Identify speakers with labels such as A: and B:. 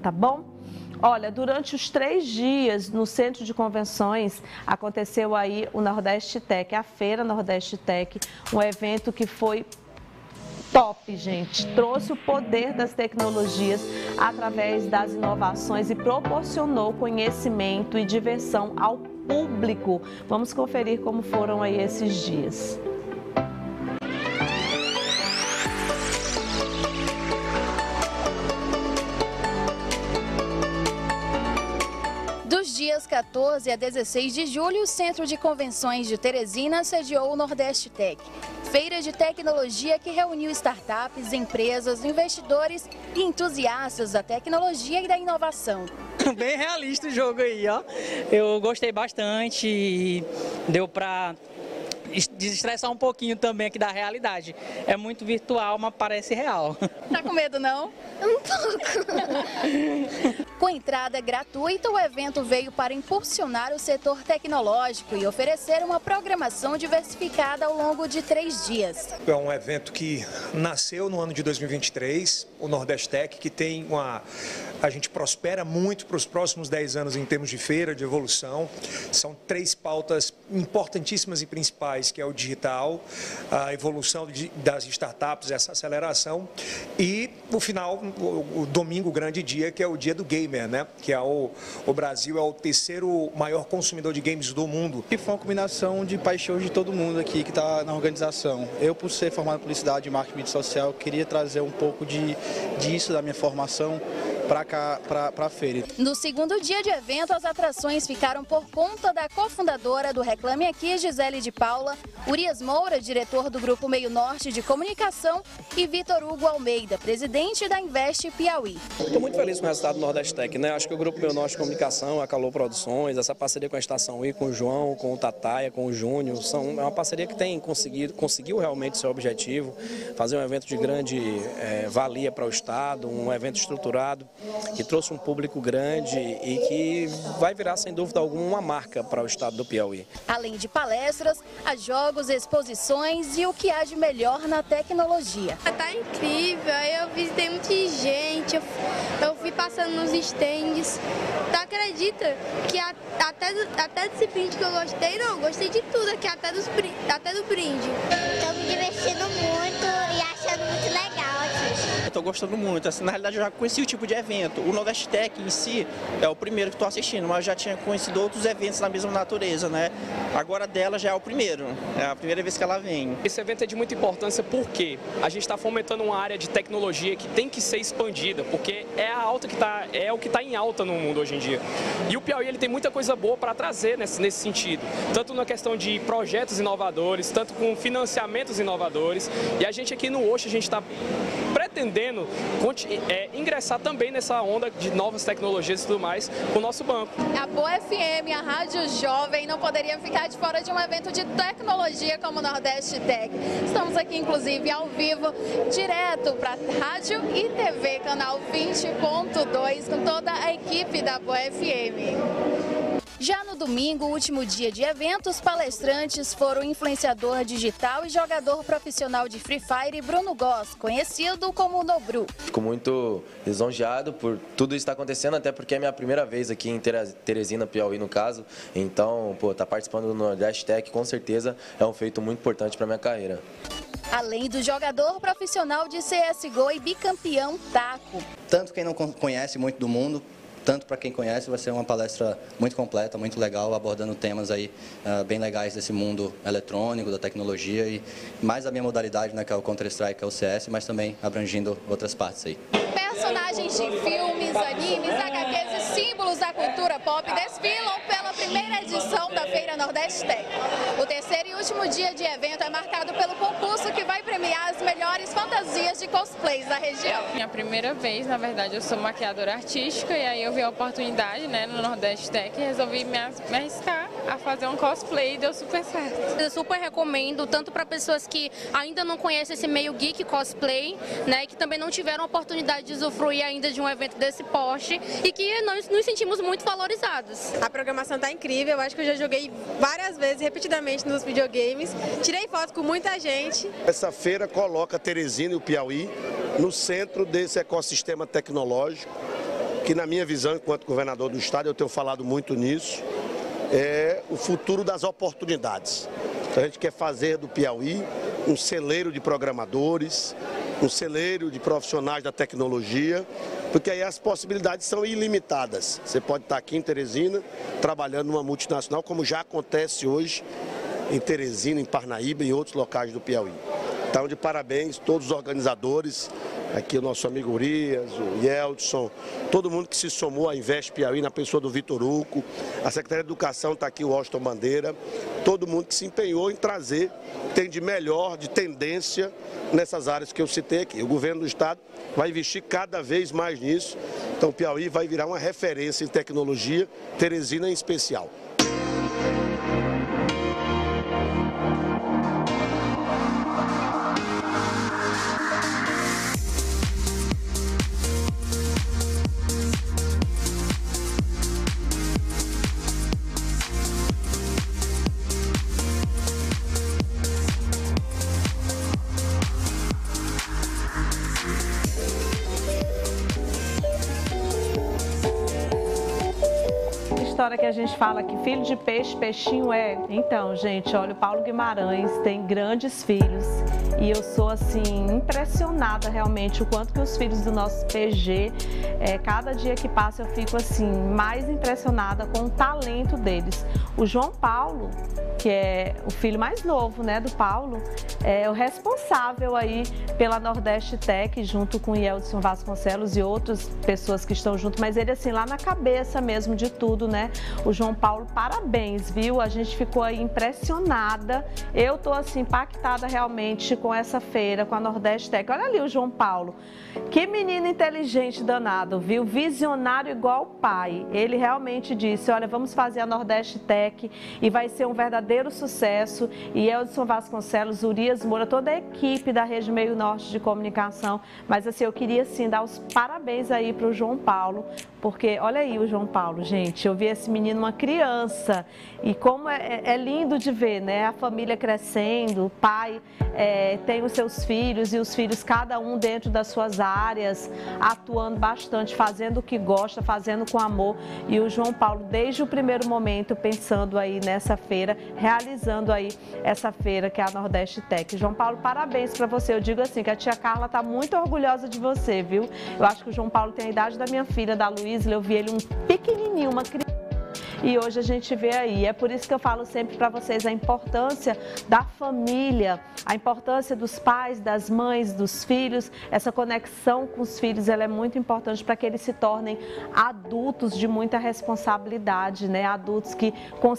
A: tá bom? Olha, durante os três dias no Centro de Convenções aconteceu aí o Nordeste Tech, a Feira Nordeste Tech, um evento que foi top, gente. Trouxe o poder das tecnologias através das inovações e proporcionou conhecimento e diversão ao público. Vamos conferir como foram aí esses dias.
B: Dias 14 a 16 de julho, o Centro de Convenções de Teresina sediou o Nordeste Tech, feira de tecnologia que reuniu startups, empresas, investidores e entusiastas da tecnologia e da inovação.
C: Bem realista o jogo aí, ó. Eu gostei bastante, deu para desestressar um pouquinho também aqui da realidade. É muito virtual, mas parece real.
B: Tá com medo não?
D: Um pouco.
B: Com entrada gratuita, o evento veio para impulsionar o setor tecnológico e oferecer uma programação diversificada ao longo de três dias.
E: É um evento que nasceu no ano de 2023, o Nordeste Tech, que tem uma a gente prospera muito para os próximos 10 anos em termos de feira, de evolução. São três pautas importantíssimas e principais, que é o digital, a evolução das startups, essa aceleração e, no final, o, o, domingo, o grande dia, que é o dia do gamer, né? que é o, o Brasil é o terceiro maior consumidor de games do mundo.
F: E foi uma combinação de paixão de todo mundo aqui que está na organização. Eu, por ser formado em publicidade e marketing social, queria trazer um pouco de, disso da minha formação para cá, para a feira.
B: No segundo dia de evento, as atrações ficaram por conta da cofundadora do Reclame Aqui, Gisele de Paula, Urias Moura, diretor do Grupo Meio Norte de Comunicação, e Vitor Hugo Almeida, presidente da Invest Piauí.
G: Estou muito feliz com o resultado do Nordeste Tech, né? Acho que o Grupo Meio Norte de Comunicação, a Calor Produções, essa parceria com a Estação I, com o João, com o Tataia, com o Júnior, são, é uma parceria que tem conseguido, conseguiu realmente seu objetivo, fazer um evento de grande é, valia para o Estado, um evento estruturado que trouxe um público grande e que vai virar, sem dúvida alguma, uma marca para o estado do Piauí.
B: Além de palestras, há jogos, exposições e o que há de melhor na tecnologia.
D: Está incrível, eu visitei muita gente, eu, eu fui passando nos stands. Tu acredita que até, até desse brinde que eu gostei, não, gostei de tudo aqui, até, dos, até do brinde.
H: Estou me divertindo muito
I: Estou gostando muito, assim, na realidade eu já conheci o tipo de evento. O Nordeste Tech em si é o primeiro que estou assistindo, mas já tinha conhecido outros eventos da mesma natureza, né? Agora dela já é o primeiro, é a primeira vez que ela vem.
J: Esse evento é de muita importância porque a gente está fomentando uma área de tecnologia que tem que ser expandida, porque é a alta que tá, é o que está em alta no mundo hoje em dia. E o Piauí ele tem muita coisa boa para trazer nesse, nesse sentido, tanto na questão de projetos inovadores, tanto com financiamentos inovadores. E a gente aqui no Oxo, a gente está pretendendo é, ingressar também nessa onda de novas tecnologias e tudo mais com o nosso banco.
B: A Boa FM, a Rádio Jovem, não poderia ficar de fora de um evento de tecnologia como o Nordeste Tech. Estamos aqui, inclusive, ao vivo, direto para Rádio e TV, canal 20.2, com toda a equipe da Boa FM. Já no domingo, último dia de eventos, palestrantes foram o influenciador digital e jogador profissional de Free Fire Bruno Goss, conhecido como Nobru.
K: Fico muito lisonjeado por tudo isso estar acontecendo, até porque é minha primeira vez aqui em Teresina, Piauí, no caso. Então, pô, tá participando do Nordeste Tech com certeza é um feito muito importante para minha carreira.
B: Além do jogador profissional de CSGO e bicampeão Taco.
L: Tanto quem não conhece muito do mundo, tanto para quem conhece, vai ser uma palestra muito completa, muito legal, abordando temas aí uh, bem legais desse mundo eletrônico, da tecnologia e mais a minha modalidade, né, que é o Counter-Strike, que é o CS, mas também abrangindo outras partes aí.
B: Personagens de filmes, animes, HQs e símbolos da cultura pop desfilam pela primeira edição da Feira Nordeste Tech. O terceiro e último dia de evento é marcado pelo concurso melhores fantasias de cosplays da região.
M: Minha primeira vez, na verdade, eu sou maquiadora artística e aí eu vi a oportunidade né, no Nordeste Tech e resolvi me arriscar a fazer um cosplay e deu super certo.
N: Eu super recomendo, tanto para pessoas que ainda não conhecem esse meio geek cosplay, né, que também não tiveram a oportunidade de usufruir ainda de um evento desse porte e que nós nos sentimos muito valorizados.
O: A programação está incrível, eu acho que eu já joguei várias vezes, repetidamente nos videogames, tirei fotos com muita gente.
P: Essa feira coloca Teresina e o Piauí no centro desse ecossistema tecnológico que na minha visão, enquanto governador do estado, eu tenho falado muito nisso, é o futuro das oportunidades. Então a gente quer fazer do Piauí um celeiro de programadores, um celeiro de profissionais da tecnologia, porque aí as possibilidades são ilimitadas. Você pode estar aqui em Teresina, trabalhando numa multinacional, como já acontece hoje em Teresina, em Parnaíba e em outros locais do Piauí. Então, de parabéns todos os organizadores, aqui o nosso amigo Urias, o Yeldson, todo mundo que se somou à Investe Piauí, na pessoa do Vitor Hugo, a Secretaria de Educação está aqui, o Washington Bandeira, todo mundo que se empenhou em trazer tem de melhor, de tendência nessas áreas que eu citei aqui. O governo do Estado vai investir cada vez mais nisso, então Piauí vai virar uma referência em tecnologia, Teresina em especial.
A: História que a gente fala que filho de peixe, peixinho é. Então, gente, olha, o Paulo Guimarães tem grandes filhos e eu sou assim impressionada realmente o quanto que os filhos do nosso PG, é, cada dia que passa eu fico assim mais impressionada com o talento deles. O João Paulo, que é o filho mais novo, né, do Paulo, é o responsável aí pela Nordeste Tech, junto com Yeldson Vasconcelos e outras pessoas que estão junto, mas ele assim lá na cabeça mesmo de tudo, né? O João Paulo, parabéns, viu? A gente ficou aí impressionada. Eu tô assim impactada realmente com essa feira, com a Nordeste Tech. Olha ali o João Paulo. Que menino inteligente danado, viu? Visionário igual o pai. Ele realmente disse: "Olha, vamos fazer a Nordeste Tech e vai ser um verdadeiro sucesso. E Eldson Vasconcelos, Urias Moura, toda a equipe da Rede Meio Norte de Comunicação. Mas assim, eu queria sim dar os parabéns aí para o João Paulo, porque olha aí o João Paulo, gente. Eu vi esse menino, uma criança, e como é, é, é lindo de ver, né? A família crescendo, o pai é, tem os seus filhos e os filhos, cada um dentro das suas áreas, atuando bastante, fazendo o que gosta, fazendo com amor. E o João Paulo, desde o primeiro momento, pensando aí nessa feira, realizando aí essa feira que é a Nordeste Tech. João Paulo, parabéns para você. Eu digo assim que a tia Carla está muito orgulhosa de você, viu? Eu acho que o João Paulo tem a idade da minha filha, da Luísa. Eu vi ele um pequenininho, uma criança e hoje a gente vê aí. É por isso que eu falo sempre para vocês a importância da família, a importância dos pais, das mães, dos filhos. Essa conexão com os filhos ela é muito importante para que eles se tornem adultos de muita responsabilidade, né? Adultos que consigam